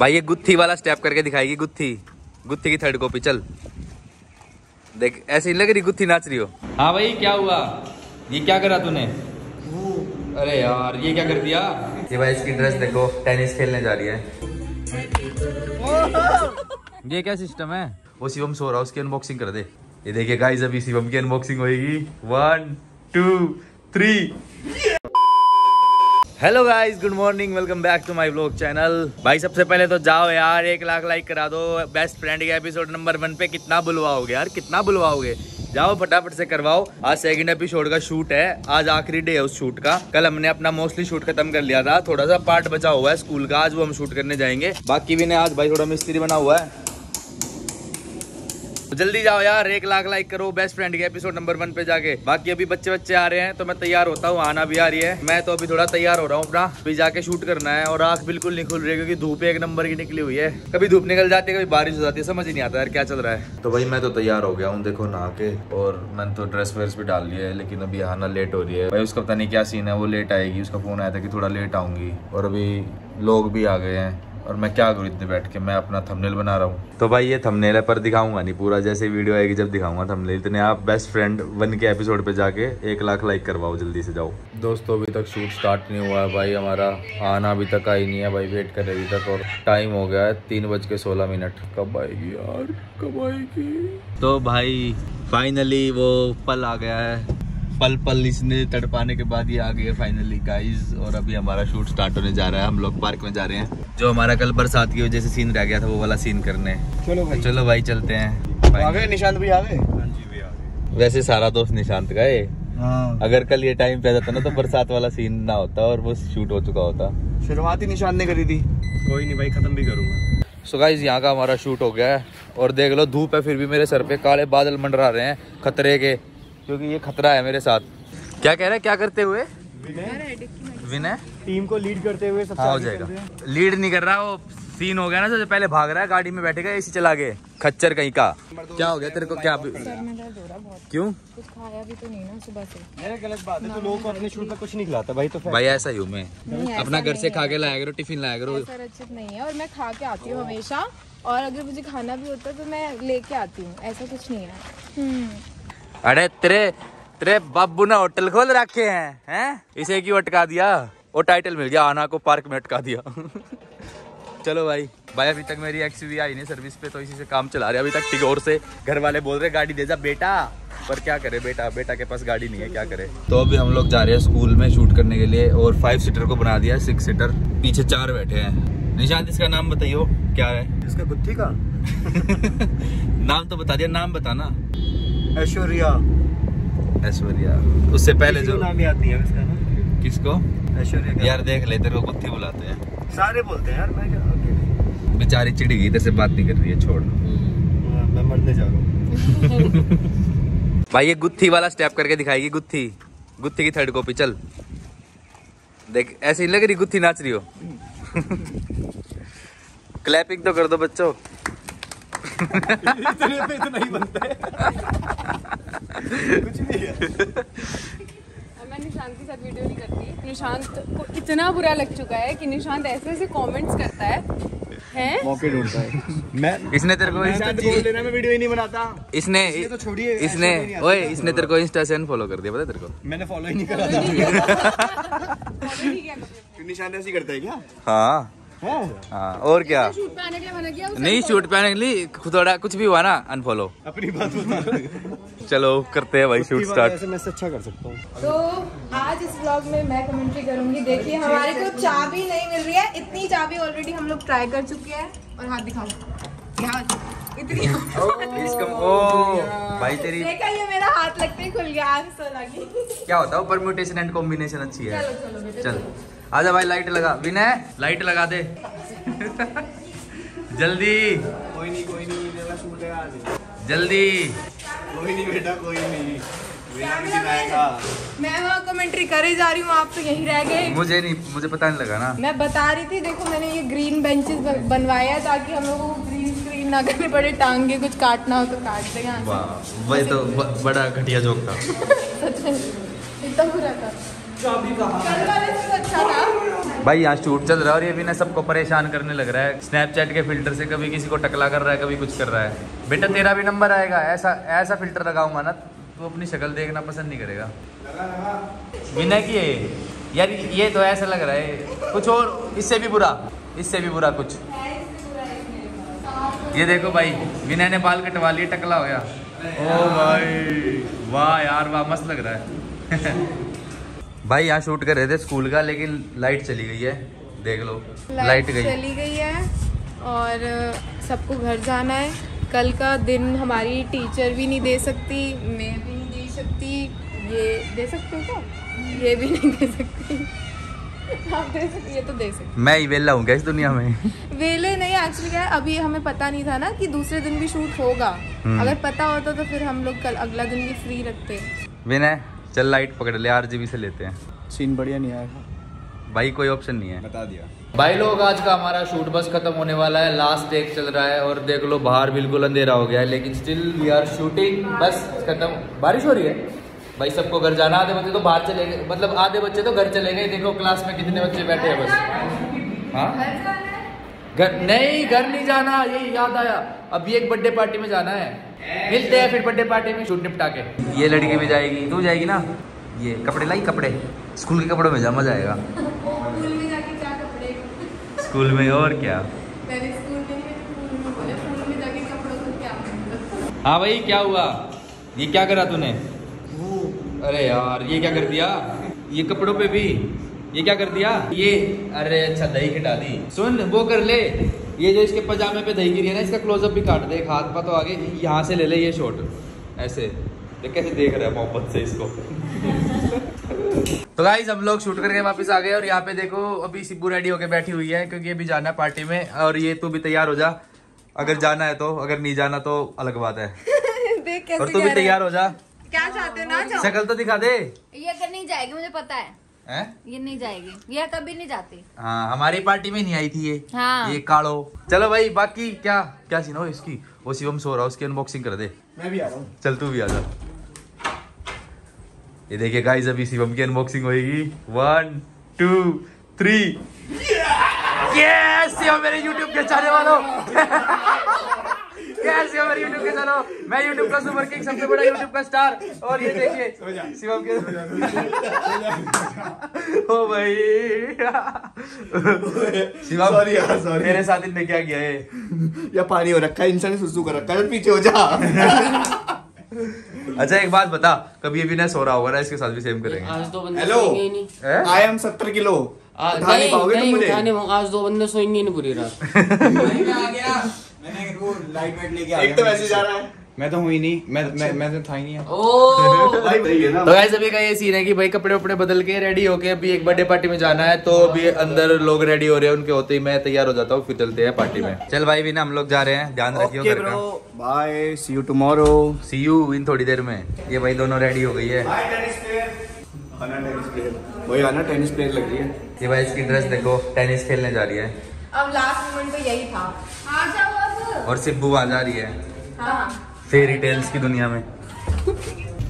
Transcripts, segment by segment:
भाई ये गुत्थी वाला स्टेप करके दिखाएगी गुत्थी। गुत्थी की थर्ड कॉपी चल। देख ऐसी लग रही गुत्थी नाच रही हो? हाँ भाई क्या हुआ? ये क्या करा तूने? अरे यार ये क्या कर दिया? ये भाई इसकी ड्रेस देखो टेनिस खेलने जा रही है। ये क्या सिस्टम है? वो शिवम सो रहा है उसकी अनबॉक्सिंग कर दे। ये देखिए गाइस अभी शिवम की अनबॉक्सिंग होएगी। One two three hello guys good morning welcome back to my blog channel भाई, सबसे पहले तो जाओ यार, एक लाख लाइक करा दो। बेस्ट फ्रेंड के एपिसोड नंबर वन पे कितना बुलवाओगे यार, कितना बुलवाओगे? जाओ, फटाफट से करवाओ। आज सेकंड एपिसोड का शूट है, आज आखिरी डे है उस शूट का। कल हमने अपना मोस्टली शूट खत्म कर लिया था, थोड़ा सा पार्ट बचा हुआ है स्कूल का, आज वो हम शूट करने जाएँगे। बाकी भी ने आज भाई थोड़ा मिस्त्री बना हुआ है। तो जल्दी जाओ यार, एक लाख लाइक करो बेस्ट फ्रेंड के एपिसोड नंबर वन पे जाके। बाकी अभी बच्चे बच्चे आ रहे हैं तो मैं तैयार होता हूँ, आना भी आ रही है। मैं तो अभी थोड़ा तैयार हो रहा हूँ अपना, अभी जाके शूट करना है, और आँख बिल्कुल नहीं खुल रही क्योंकि धूप एक नंबर की निकली हुई है। कभी धूप निकल जाती है, कभी बारिश हो जाती है, समझ ही नहीं आता यार क्या चल रहा है। तो भाई मैं तो तैयार हो गया हूँ, देखो नहा के और मैंने तो ड्रेस वेस भी डाल लिया है, लेकिन अभी आना लेट हो रही है। भाई उसका पता नहीं क्या सीन है, वो लेट आएगी, उसका फ़ोन आया था कि थोड़ा लेट आऊँगी, और अभी लोग भी आ गए हैं। और मैं क्या करूँ इतने बैठ के? मैं अपना थंबनेल बना रहा हूँ। तो भाई ये थंबनेल है पर दिखाऊँगा नहीं। पूरा जैसे वीडियो आएगी जब दिखाऊँगा थंबनेल इतने आप बेस्ट फ्रेंड वन के एपिसोड पे जाके एक लाख लाइक करवाओ जल्दी से जाओ। दोस्तों अभी तक शूट स्टार्ट नहीं हुआ है भाई। हमारा आना अभी तक आई नहीं है भाई वेट कर अभी तक। और टाइम हो गया है तीन बज के सोलह मिनट। कब आएगी यार? कब आएगी? तो भाई फाइनली वो पल आ गया है। पल पल इसने तड़पाने के बाद ये आ गए फाइनली गाइस और अभी हमारा शूट स्टार्ट होने जा रहा है. हम लोग पार्क में जा रहे हैं. जो हमारा कल बरसात की वजह से सीन रह गया था वो वाला सीन करने. चलो भाई. चलो भाई चलते हैं. आ गए? निशांत भी आ गए? वैसे सारा दोस्त निशांत का है. हाँ. अगर कल ये टाइम पे जाता ना तो बरसात वाला सीन ना होता और वो शूट हो चुका होता. शुरुआत ही निशांत ने करी थी. कोई नहीं भाई खत्म भी करूँगा. सो गाइज़ यहाँ का हमारा शूट हो गया है. और देख लो धूप है फिर भी मेरे सर पे. काले बादल मंडरा रहे हैं खतरे के. क्योंकि ये खतरा है मेरे साथ। क्या कह रहे हैं? क्या करते हुए? विनय। टीम को लीड करते हुए सबसे हाँ हो जाएगा। लीड नहीं कर रहा वो सीन हो गया ना सबसे पहले भाग रहा है गाड़ी में बैठेगा एसी चला के खच्चर कहीं का। क्या हो गया तेरे को? क्या क्यों? कुछ खाया भी तो नहीं ना सुबह से। गलत बात है तो लोगों को अपने शूट में कुछ नहीं खिलाता भाई तो भाई ऐसा ही हूँ मैं। अपना घर से खा के लाया करो टिफ़िन लाया करो। रचित नहीं है और मैं खा के आती हूँ हमेशा और अगर मुझे खाना भी होता है तो मैं लेके आती हूँ ऐसा कुछ नहीं है। हम्म। अरे तेरे तेरे बाबू ने होटल खोल रखे हैं हैं? इसे क्यों अटका दिया? वो टाइटल मिल गया आना को पार्क में अटका दिया। चलो भाई भाई अभी तक मेरी एक्सवी आई नहीं सर्विस पे तो इसी से काम चला रहे अभी तक टिगोर से घर वाले बोल रहे गाड़ी दे जा बेटा। पर क्या करे बेटा? बेटा के पास गाड़ी नहीं है क्या करे? तो अभी हम लोग जा रहे हैं स्कूल में शूट करने के लिए और फाइव सीटर को बना दिया सिक्स सीटर पीछे चार बैठे हैं। निशांत इसका नाम बताइयो क्या है? इसका गुत्थी का? नाम तो बता दिया नाम बताना। ऐश्वर्या। ऐश्वर्या। उससे पहले जो नाम याद नहीं है इसका ना? किसको? ऐश्वर्या यार देख ले तेरे को कुत्ती बुलाते हैं। सारे बोलते हैं यार मैं क्या बेचारी चिड़ेगी तेरे से बात नहीं कर रही है छोड़। हाँ, मैं मरने जा रहा हूँ। भाई ये गुत्थी वाला स्टेप करके दिखाएगी गुत्थी। गुत्थी की थर्ड कॉपी चल। देख ऐसी नहीं लग रही गुत्थी नाच रही हो। क्लैपिंग तो कर दो बच्चों। इतने पे तो नहीं बनता है कुछ नहीं है और मैं निशांत के साथ वीडियो नहीं करती। निशांत को इतना बुरा लग चुका है कि निशांत ऐसे ऐसे कमेंट्स करता है। हैं? मौके ढूंढता है। मैं इसने तेरे को इंस्टा तो बोल देना मैं वीडियो ही नहीं बनाता। इसने तो छोड़िए, इसने ओए इसने तेरे को इंस्टा से अनफॉलो कर दिया पता तेरे को? मैंने फॉलो ही नहीं करा था। निशान ऐसे ही करता है क्या? हाँ। हाँ? और क्या? शूट पे आने के लिए मना किया नहीं शूट पे आने के लिए थोड़ा कुछ भी हुआ ना अनफॉलो अपनी बात बता चलो करते हैं भाई शूट स्टार्ट ऐसे मैं अच्छा कर सकता हूँ। तो आज इस व्लॉग में मैं कमेंट्री करूँगी। देखिए हमारे को चाबी नहीं मिल रही है। इतनी चाबी ऑलरेडी हम लोग ट्राई कर चुके हैं। और हाथ दिखाओ। इतनी भाई तेरी देखा ये मेरा हाथ लगते ही खुल गया। आंसर लगी क्या होता है परम्यूटेशन एंड कॉम्बिनेशन अच्छी है। चलो चलो चल। आजा भाई लाइट लगा। विनय लाइट लगा दे। जल्दी। कोई नहीं कोई नहीं मेरा शूट आज। जल्दी। कोई नहीं बेटा कोई नहीं। मैं वहाँ कमेंट्री करे जा रही हूँ आप तो यहीं रह गए। मुझे नहीं मुझे पता नहीं लगा ना। मैं बता रही थी देखो मैंने ये ग्रीन बेंचेस बनवाया ताकि हम लोगों को ग्रीन स्क्रीन ना करनी पड़े टांगे कुछ काटना हो तो काट दे यहाँ से। वाह वही तो बड़ा घटिया जोक था। सच में इतना बुरा था। भाई, यहाँ शूट चल रहा है और ये भी ना सबको परेशान करने लग रहा है। स्नैपचैट के फ़िल्टर से कभी किसी को टकला कर रहा है, कभी कुछ कर रहा है। बेटा, तेरा भी नंबर आएगा। ऐसा ऐसा फ़िल्टर लगाऊँगा ना तू अपनी शक्ल देखना पसंद नहीं करेगा। विनय की है यार, ये तो ऐसा लग रहा है। कुछ और, इससे भी बुरा। इससे भी बुरा कुछ। ये देखो भाई, विनय ने बाल कटवा लिए, टकला हो गया। ओ भाई, वाह यार, वाह, मस्त लग रहा है। भाई यहाँ शूट कर रहे थे स्कूल का लेकिन लाइट चली गई है। देख लो लाइट गई। चली गई है और सबको घर जाना है। कल का दिन हमारी टीचर भी नहीं दे सकती मैं भी नहीं दे सकती। ये दे सकते हो क्या? ये भी नहीं दे सकती। आप दे सकते ये तो दे सकते मैं ही वेला हूँ क्या इस दुनिया में? वेले नहीं एक्चुअली क्या है अभी हमें पता नहीं था ना कि दूसरे दिन भी शूट होगा। हम्म। अगर पता होता तो फिर हम लोग कल अगला दिन भी फ्री रखते। विनय चल लाइट पकड़ ले आरजीबी से लेते हैं। सीन बढ़िया नहीं आएगा भाई कोई ऑप्शन नहीं है। बता दिया। भाई लोग आज का हमारा शूट बस खत्म होने वाला है। लास्ट टेक चल रहा है और देख लो बाहर बिल्कुल अंधेरा हो गया है लेकिन स्टिल वी आर शूटिंग बस खत्म। बारिश हो रही है? भाई सबको घर जाना आधे बच्चे तो बाहर चले गए। मतलब आधे बच्चे तो घर चले गए। देखो क्लास में कितने बच्चे बैठे हैं बस। हाँ? घर नहीं घर नहीं जाना ये याद आया। अभी एक बर्थडे पार्टी में जाना है। मिलते हैं फिर बर्थडे पार्टी में शूट निपटा के। ये लड़की भी जाएगी तू जाएगी ना? ये कपड़े लाई कपड़े। स्कूल के कपड़ों में जा मज़ा आएगा। स्कूल में जाके क्या कपड़े? स्कूल में और क्या? मैंने स्कूल में नहीं मैंने स्कूल में बोला स्कूल में जाके कपड़ों को क्या हाँ भाई क्या हुआ? ये क्या करा तूने? अरे यार ये क्या कर दिया? ये कपड़ों पे भी? ये क्या कर दिया? ये अरे अच्छा दही खिटा दी। सुन वो कर ले। ये जो इसके पजामे पे दही गिरी है ना इसका क्लोजअप भी काट दे एक हाथ पा तो आगे यहाँ से ले ले ये शॉट ऐसे। देख कैसे देख रहा है मोहब्बत से इसको? तो गाइज़ हम लोग शूट करके वापस आ गए और यहाँ पे देखो अभी सिब्बू रेडी होके बैठी हुई है क्योंकि अभी जाना है पार्टी में और ये तू भी तैयार हो जा। अगर जाना है तो अगर नहीं जाना तो अलग बात है। देख कैसे और तू भी तैयार हो जा। क्या चाहते हो? ना शक्ल तो दिखा दे। ये अगर नहीं जाएगी मुझे पता है। हैं? ये नहीं जाएगी। ये कभी नहीं जाती। हाँ हमारी पार्टी में नहीं आई थी ये। हाँ। ये कालो। चलो भाई बाकी क्या क्या सीन हो इसकी? वो शिवम सो रहा है उसकी अनबॉक्सिंग कर दे। मैं भी आ रहा हूँ। चल तू भी आ जा। ये देखिए गाइस अभी शिवम की अनबॉक्सिंग होएगी। One two three yes Shivam मेरे यूट्यूब के चाहने वालों। यस शिवम मेरे यूट्यूब के चलो मैं यूट्यूब का सुपर किंग सबसे बड़ा यूट्यूब का स्टार और ये देखिए शिवम के ओ भाई। शिवम Sorry यार, sorry. मेरे साथ इनने क्या किया है या पानी हो रखा है इंसान ने सुसु कर रखा है पीछे हो जा। अच्छा एक बात बता कभी अभी ना सो रहा होगा ना इसके साथ भी सेम करेंगे। आज दो बंदे हेलो सोएँगे नहीं? आई एम सत्तर किलो। आ, उठा नहीं पाओगे तुम नहीं मुझे? उठाने आज दो बंदे सोएँगे नहीं पूरी रात। एक तो वैसे जा रहा है। मैं तो हुई नहीं। मैं मैं मैं तो था ही नहीं ओ भाई है तो गाइस अभी का ये सीन है कि भाई कपड़े वपड़े बदल के रेडी होके अभी एक बर्थडे पार्टी में जाना है तो अभी अंदर लोग रेडी हो रहे हैं उनके होते ही मैं तैयार हो जाता हूँ फिर चलते हैं पार्टी में। चल भाई भी ना हम लोग जा रहे हैं। ध्यान रखियो bye see you tomorrow see you in थोड़ी देर में। ये भाई दोनों रेडी हो गई है। टेनिस प्लेयर आना टेनिस प्लेयर वही आना टेनिस प्लेयर लग रही है। ये भाई इसकी ड्रेस देखो टेनिस खेलने जा रही है। अब लास्ट मोमेंट तो यही था। आ जाओ अब और सिब्बू आ जा रही है। हाँ। फेरी टेल्स की दुनिया में।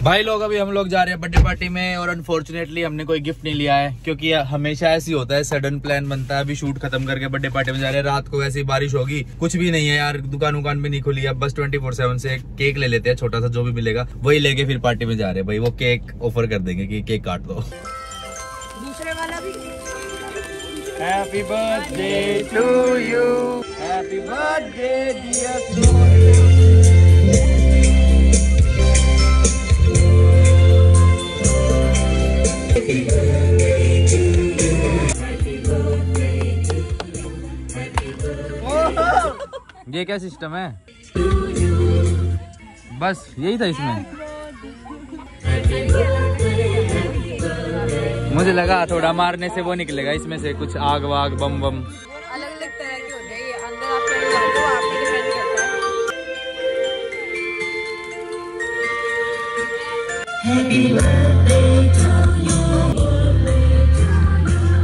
भाई लोग अभी हम लोग जा रहे हैं बर्थडे पार्टी में और अनफॉर्चुनेटली हमने कोई गिफ्ट नहीं लिया है क्योंकि हमेशा ऐसी होता है सडन प्लान बनता है अभी शूट खत्म करके बर्थडे पार्टी में जा रहे हैं। रात को वैसे ही बारिश होगी कुछ भी नहीं है यार दुकान उकान भी नहीं खुली है बस ट्वेंटी फोर सेवन से केक ले लेते हैं छोटा सा जो भी मिलेगा वही लेके फिर पार्टी में जा रहे हैं। भाई वो केक ऑफ़र कर देंगे की केक काट दो। Happy birthday to you happy birthday dear ये क्या सिस्टम है? बस यही था इसमें। मुझे लगा थोड़ा मारने से वो निकलेगा इसमें से कुछ आग वाग बम बम। अलग अलग तरह के होते हैं ये अंदर आप हो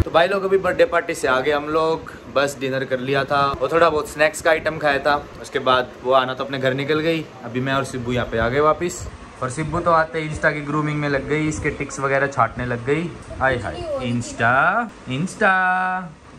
तो भाई लोग अभी बर्थडे पार्टी से आगे हम लोग बस डिनर कर लिया था और थोड़ा बहुत स्नैक्स का आइटम खाया था। उसके बाद वो आना तो अपने घर निकल गई। अभी मैं और सिब्बू यहाँ पे आ गए वापस। और सिब्बू तो आते इंस्टा की ग्रूमिंग में लग गई, इसके टिक्स वगैरह छाटने लग गई। Hi hi, insta insta.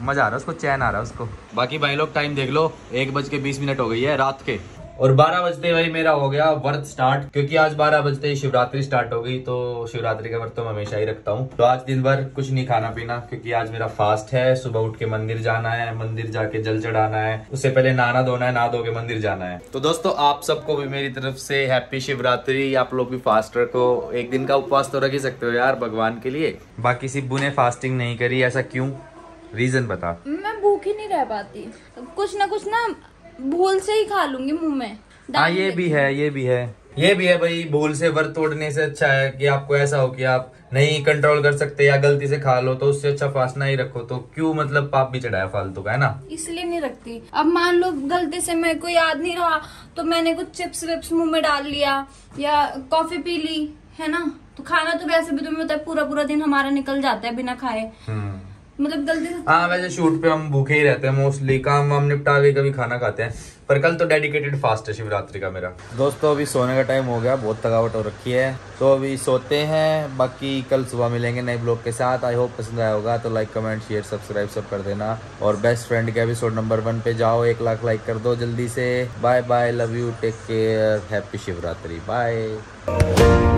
मज़ा आ रहा है उसको, चैन आ रहा है उसको। बाकी भाई लोग टाइम देख लो, एक बज के बीस मिनट हो गई है, रात के। और 12 बजते भाई मेरा हो गया व्रत स्टार्ट क्योंकि आज 12 बजते ही शिवरात्रि स्टार्ट हो गई तो शिवरात्रि का व्रत तो मैं हमेशा ही रखता हूँ। तो आज दिन भर कुछ नहीं खाना पीना, क्योंकि आज मेरा फास्ट है, सुबह उठ के मंदिर जाना है, मंदिर जाके जल चढ़ाना है, उससे पहले नहाना धोना है, नहा धो के मंदिर जाना है। तो दोस्तों, आप सबको भी मेरी तरफ़ से हैप्पी शिवरात्रि, आप लोग भी फास्ट रखो एक दिन का उपवास तो रख ही सकते हो यार, भगवान के लिए। बाकी सिब्बू ने फास्टिंग नहीं करी, ऐसा क्यों? रीजन बता। मैं भूखी नहीं रह पाती। कुछ ना कुछ ना भूल से ही खा लूँगी मुँह में। हाँ ये भी है ये भी है। ये भी है भाई भूल से व्रत तोड़ने से अच्छा है कि आपको ऐसा हो कि आप नहीं कंट्रोल कर सकते या गलती से खा लो तो उससे अच्छा फासना ही रखो। तो क्यों मतलब पाप भी चढ़ाया फालतू का है ना? इसलिए नहीं रखती। अब मान लो गलती से मेरे को याद नहीं रहा तो मैंने कुछ चिप्स विप्स मुँह में डाल लिया या कॉफ़ी पी ली है ना? तो खाना तो वैसे भी तुम्हें पता है पूरा पूरा दिन हमारा निकल जाता है बिना खाए। मतलब गलती से हाँ वैसे शूट पे हम भूखे ही रहते हैं मोस्टली काम वाम निपटा के कभी खाना खाते हैं। पर कल तो डेडिकेटेड फास्ट है शिवरात्रि का मेरा। दोस्तों अभी सोने का टाइम हो गया बहुत थकावट हो रखी है। तो अभी सोते हैं बाकी कल सुबह मिलेंगे नए ब्लॉग के साथ। आई होप पसंद आया होगा तो लाइक कमेंट शेयर सब्सक्राइब सब कर देना। और बेस्ट फ्रेंड के एपिसोड नंबर वन पे जाओ एक लाख लाइक कर दो जल्दी से। Bye bye love you take care happy Shivratri bye